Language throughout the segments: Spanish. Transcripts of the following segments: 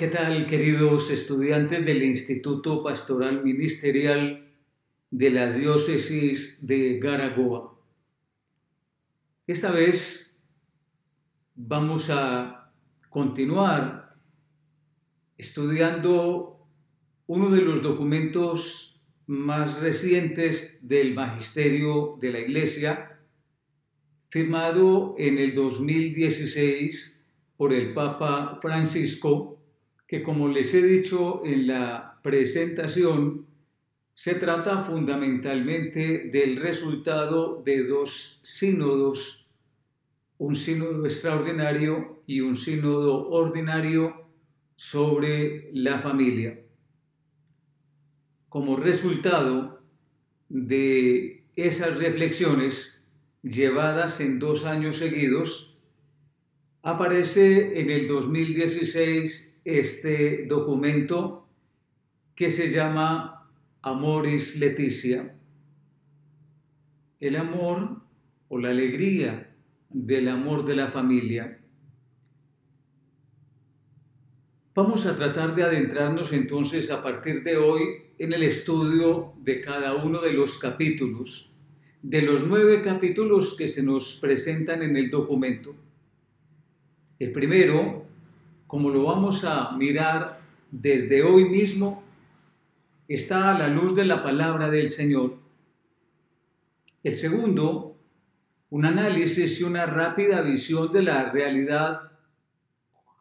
¿Qué tal, queridos estudiantes del Instituto Pastoral Ministerial de la Diócesis de Garagoa? Esta vez vamos a continuar estudiando uno de los documentos más recientes del Magisterio de la Iglesia, firmado en el 2016 por el Papa Francisco que como les he dicho en la presentación, se trata fundamentalmente del resultado de dos sínodos, un sínodo extraordinario y un sínodo ordinario sobre la familia. Como resultado de esas reflexiones llevadas en dos años seguidos, aparece en el 2016 este documento que se llama Amoris Leticia. El amor o la alegría del amor de la familia. Vamos a tratar de adentrarnos entonces a partir de hoy en el estudio de cada uno de los capítulos, de los nueve capítulos que se nos presentan en el documento. El primero como lo vamos a mirar desde hoy mismo, está a la luz de la palabra del Señor. El segundo, un análisis y una rápida visión de la realidad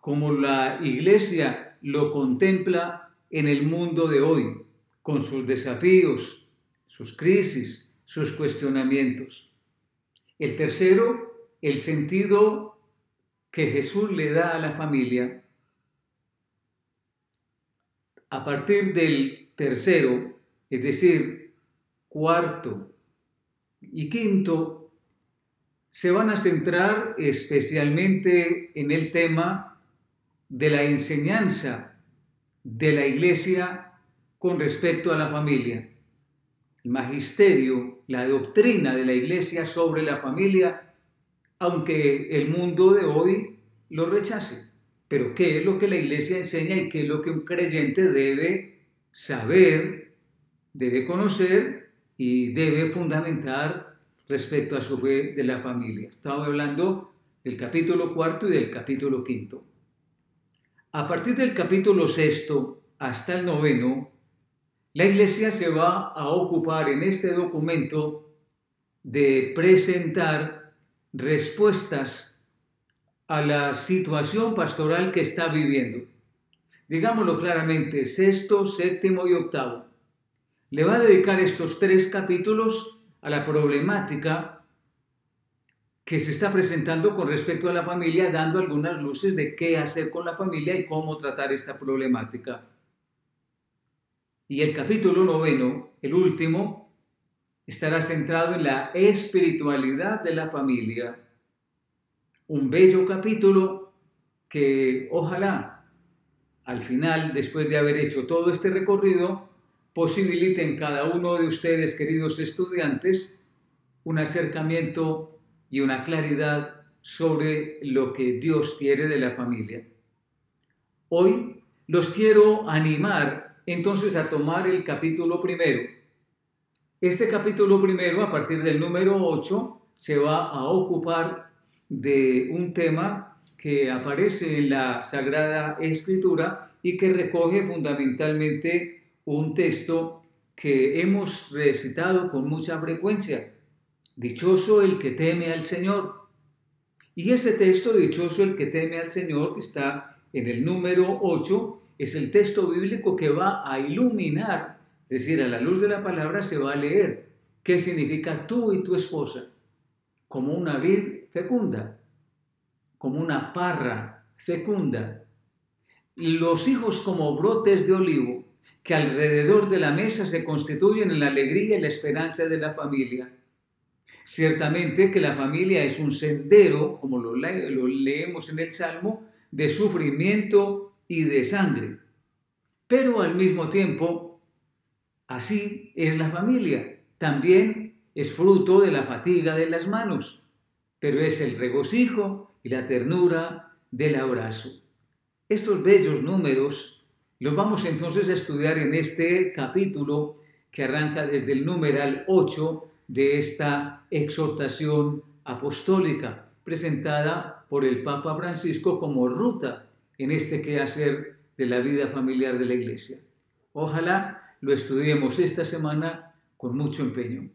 como la iglesia lo contempla en el mundo de hoy, con sus desafíos, sus crisis, sus cuestionamientos. El tercero, el sentido que Jesús le da a la familia, a partir del tercero, es decir, cuarto y quinto, se van a centrar especialmente en el tema de la enseñanza de la iglesia con respecto a la familia. El magisterio, la doctrina de la iglesia sobre la familia aunque el mundo de hoy lo rechace. Pero ¿qué es lo que la iglesia enseña y qué es lo que un creyente debe saber, debe conocer y debe fundamentar respecto a su fe de la familia? Estaba hablando del capítulo cuarto y del capítulo quinto. A partir del capítulo sexto hasta el noveno, la iglesia se va a ocupar en este documento de presentar respuestas a la situación pastoral que está viviendo. Digámoslo claramente, sexto, séptimo y octavo. Le va a dedicar estos tres capítulos a la problemática que se está presentando con respecto a la familia, dando algunas luces de qué hacer con la familia y cómo tratar esta problemática. Y el capítulo noveno, el último, estará centrado en la espiritualidad de la familia. Un bello capítulo que ojalá al final, después de haber hecho todo este recorrido, posibilite en cada uno de ustedes, queridos estudiantes, un acercamiento y una claridad sobre lo que Dios quiere de la familia. Hoy los quiero animar entonces a tomar el capítulo primero, este capítulo primero, a partir del número 8, se va a ocupar de un tema que aparece en la Sagrada Escritura y que recoge fundamentalmente un texto que hemos recitado con mucha frecuencia. Dichoso el que teme al Señor. Y ese texto, dichoso el que teme al Señor, que está en el número 8, es el texto bíblico que va a iluminar es decir, a la luz de la palabra se va a leer qué significa tú y tu esposa, como una vid fecunda, como una parra fecunda, los hijos como brotes de olivo, que alrededor de la mesa se constituyen en la alegría y la esperanza de la familia. Ciertamente que la familia es un sendero, como lo, lo leemos en el Salmo, de sufrimiento y de sangre, pero al mismo tiempo Así es la familia. También es fruto de la fatiga de las manos, pero es el regocijo y la ternura del abrazo. Estos bellos números los vamos entonces a estudiar en este capítulo que arranca desde el numeral 8 de esta exhortación apostólica presentada por el Papa Francisco como ruta en este quehacer de la vida familiar de la Iglesia. Ojalá lo estudiemos esta semana con mucho empeño.